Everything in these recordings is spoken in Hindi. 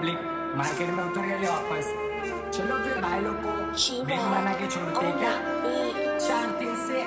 पब्लिक मार्केट में उतर गए वापस चलो फिर भाई लोग को बेग बना के छोड़ते क्या चार दिन से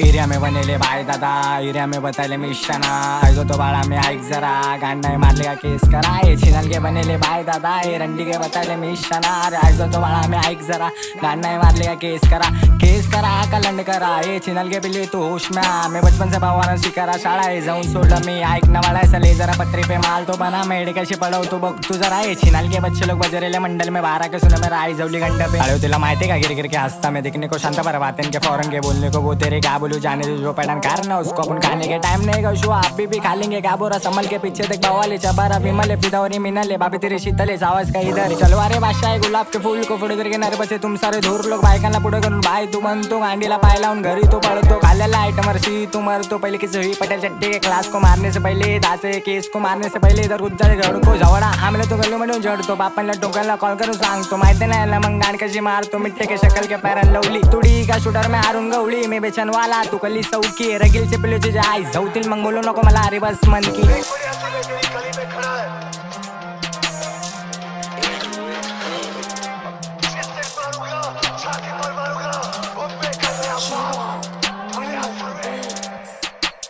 एरिया में बनेले भाई दादा एरिया में बताले मिष्टाना आज तो बाड़ा में आई जरा, गांडा मार लेगा केस करा। छिनल के बनेले भाई दादा हे रंडी के बताले मिष्टाना अरे आयजो तो बाड़ा में आई जरा, गांडा मार लेगा केस करा। केस करा, कलंड करा। हे छिनल के बिल्ली तू होश में आ। मैं बचपन से भावानं शिकारा शाला। है जाऊँ सोडा में ऐक ना वाला सले जरा पटरी पे माल तो बना। मेड कैसे पडव तू बक तू जरा। हे छिनल के बच्चे लोग बजरेले मंडल में बारा के सुने मेरा आई जवली गंडा पे। अरे तेला माते का गिर गिर के हसता। मैं देखने को शांत बरवाते के फ़ौरन के बोलने को वो तेरे क्या बोलू जाने दे जो पैटर्न कर ना उसको अपन खाने के टाइम नहीं गो आप भी, भी खा लेंगे। क्या बोरा संभल के पीछे देख बवाले चबारा विमले फिदौरी मिनले बाबी तेरे शीतले सावस का इधर। चलवा रे बादशाह गुलाब के फूल को फुडे करके नरे बचे तुम सारे धूर लोग। बायकांना पुढे करून। भाई तू बन तू गांडीला पायला उन घरी तो पळतो खाल्लेला आयटम मरसी तू मरतो पहले किसी हुई पटेल चट्टे के क्लास को मारने से पहले दाते केस को मारने से पहले इधर उधर घर को झवडा हमने तो गल्लो म्हणून झडतो बापांना टोकांना कॉल करून सांग तो। माइते ना मग गाण मार तो मिट्टी के शक्ल के पैर लवली तुडी का शूट तर मी हारून मैं बेचन वाला तू कली चौकी रगिल चिपली तुझ्या आई जाऊतील मंगोलो नको मला. अरे बस, मन की.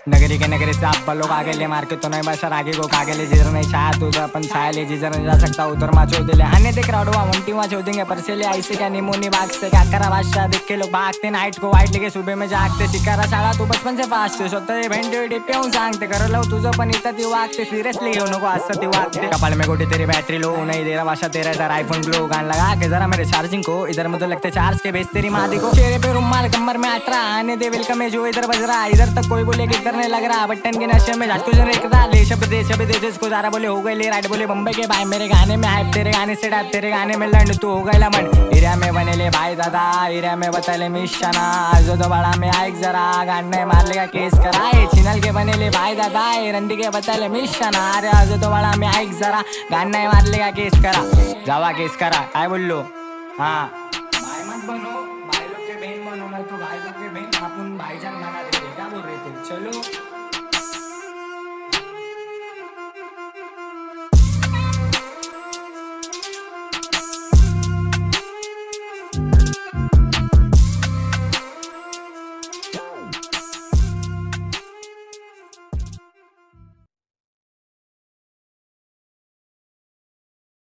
नगरी के नगरी से आप लोग आगे ले मार के तो नहीं बस आगे को कागे ले, जिधर नहीं छाया तो उधर अपन छाया ले, जिधर नहीं जा सकता उधर माँ छोड़ ले। हाँ, आने देख रहा हुआ मुंटी वहाँ छोड़ देंगे, पर से ले ऐसे क्या निमोनी बाग से क्या करा बादशाह? देख के लोग भागते नाइट को वाइट लेके सुबह में जागते शिकारा छाड़ा तू बचपन से पास फास्ट सोते भेंडे डिपे हूँ सांगते कर लो तुझो पण इतना ती वागते सीरियसली घेऊ नको असं ती वागते कपाल में गोटी तेरी बैटरी लो, नहीं दे रहा बादशाह, तेरा इधर आईफोन ग्लो गान लगा के जरा मेरे चार्जिंग को, इधर मुझे लगते चार्ज के भेज तेरी माँ देखो। चेहरे पे रुमाल, कमर में आटरा आने दे वेलकम है जो इधर बज रहा इधर तक कोई बोले कि करने लग रहा, बटन के नशे में राज को एक कर रहा ले। शब्द दे शब्द दे इसको सारा बोले, हो गए ले, राइट बोले बम्बे के भाई। मेरे गाने में हाइप तेरे गाने से डाप तेरे गाने में लंड, तू हो गए लमन। हिरा में बने ले भाई दादा हिरा में बतले मिशना आज। तो बड़ा में आए, जरा गाने मार लेगा, केस कराए छिनल के बने ले भाई दादा रंडी के बतले मिशना अरे आज तो बड़ा में आए, जरा गाने मार लेगा, केस करा। जावा केस करा, काय लो हाँ। भाई मत बनो, भाई लोग के बहन बनो ना तो भाई लोग के बहन अपन भाई Hello. Thank